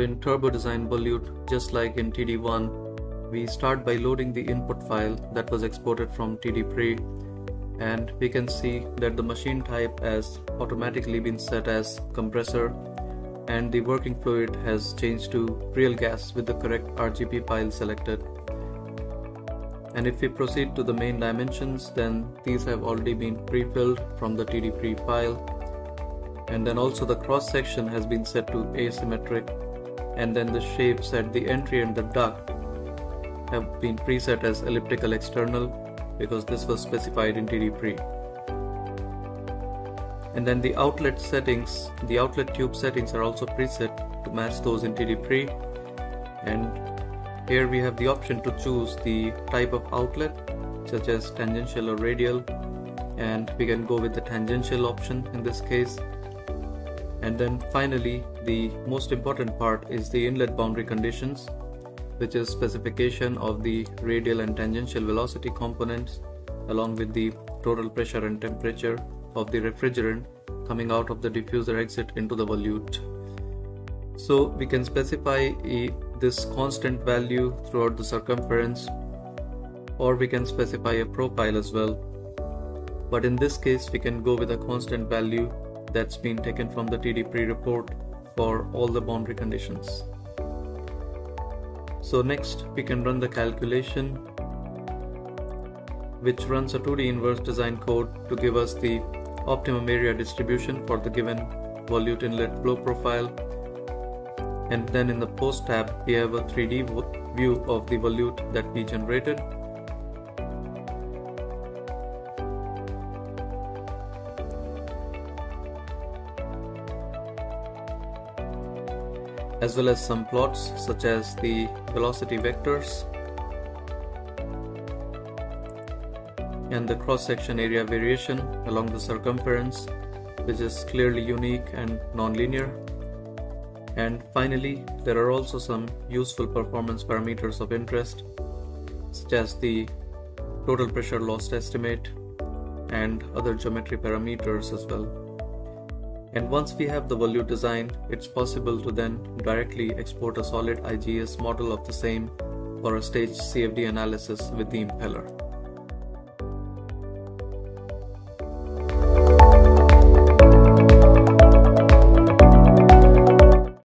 in TURBOdesign Volute, just like in TD1, we start by loading the input file that was exported from TDPre and we can see that the machine type has automatically been set as compressor and the working fluid has changed to real gas with the correct RGP file selected. And if we proceed to the main dimensions then these have already been pre-filled from the TDPre file. And then also the cross section has been set to asymmetric and then the shapes at the entry and the duct have been preset as elliptical external because this was specified in TDPre. And then the outlet settings, the outlet tube settings are also preset to match those in TDPre. And here we have the option to choose the type of outlet such as tangential or radial and we can go with the tangential option in this case and then finally, the most important part is the inlet boundary conditions, which is specification of the radial and tangential velocity components along with the total pressure and temperature of the refrigerant coming out of the diffuser exit into the volute. So we can specify a, this constant value throughout the circumference or we can specify a profile as well. But in this case we can go with a constant value that's been taken from the TDPre report for all the boundary conditions. So next we can run the calculation which runs a 2D inverse design code to give us the optimum area distribution for the given volute inlet flow profile and then in the post tab we have a 3D view of the volute that we generated as well as some plots such as the velocity vectors and the cross-section area variation along the circumference which is clearly unique and non-linear and finally there are also some useful performance parameters of interest such as the total pressure loss estimate and other geometry parameters as well. And once we have the volute design, it's possible to then directly export a solid IGS model of the same for a staged CFD analysis with the impeller.